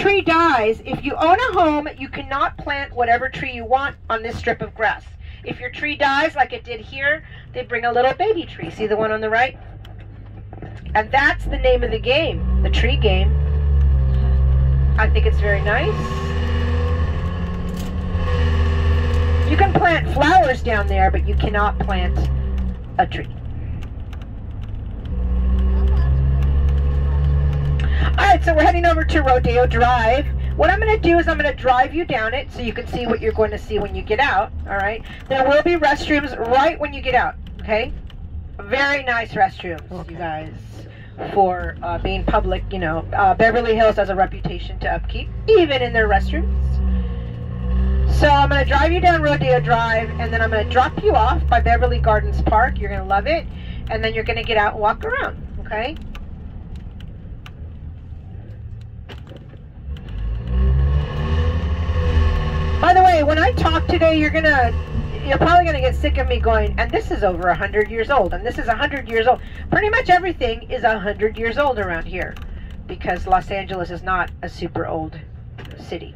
tree dies, if you own a home, you cannot plant whatever tree you want on this strip of grass. If your tree dies, like it did here, they bring a little baby tree. See the one on the right? And that's the name of the game, the tree game. I think it's very nice. You can plant flowers down there, but you cannot plant a tree. All right, so we're heading over to Rodeo Drive. What I'm going to do is I'm going to drive you down it so you can see what you're going to see when you get out. All right. There will be restrooms right when you get out. Okay. Very nice restrooms, okay. you guys, for uh, being public. You know, uh, Beverly Hills has a reputation to upkeep, even in their restrooms. So I'm going to drive you down Rodeo Drive, and then I'm going to drop you off by Beverly Gardens Park. You're going to love it, and then you're going to get out and walk around. Okay. When I talk today, you're gonna, you're probably gonna get sick of me going. And this is over hundred years old, and this is hundred years old. Pretty much everything is hundred years old around here, because Los Angeles is not a super old city.